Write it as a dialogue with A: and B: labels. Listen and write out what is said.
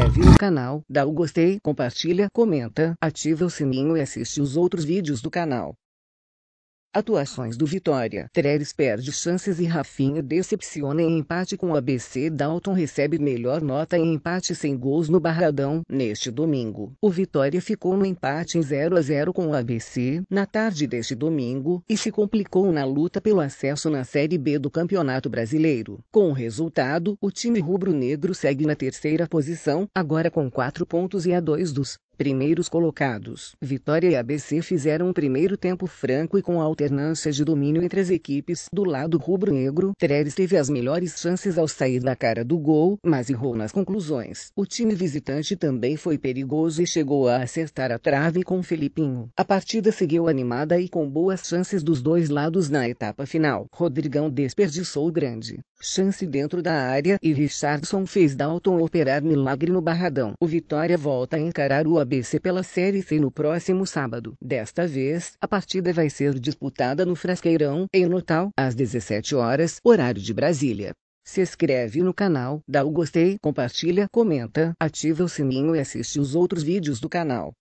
A: inscreve no canal, dá o gostei, compartilha, comenta, ativa o sininho e assiste os outros vídeos do canal. Atuações do Vitória. Treres perde chances e Rafinha decepciona em empate com o ABC. Dalton recebe melhor nota em empate sem gols no Barradão. Neste domingo, o Vitória ficou no empate em 0 a 0 com o ABC na tarde deste domingo e se complicou na luta pelo acesso na Série B do Campeonato Brasileiro. Com o resultado, o time rubro-negro segue na terceira posição, agora com 4 pontos e a 2 dos primeiros colocados. Vitória e ABC fizeram um primeiro tempo franco e com alternância de domínio entre as equipes. Do lado rubro-negro, Treres teve as melhores chances ao sair da cara do gol, mas errou nas conclusões. O time visitante também foi perigoso e chegou a acertar a trave com Felipinho. A partida seguiu animada e com boas chances dos dois lados na etapa final. Rodrigão desperdiçou grande chance dentro da área e Richardson fez Dalton operar milagre no Barradão. O Vitória volta a encarar o ABC pela Série C no próximo sábado. Desta vez, a partida vai ser disputada no Frasqueirão, em Natal, às 17 horas, horário de Brasília. Se inscreve no canal, dá o gostei, compartilha, comenta, ativa o sininho e assiste os outros vídeos do canal.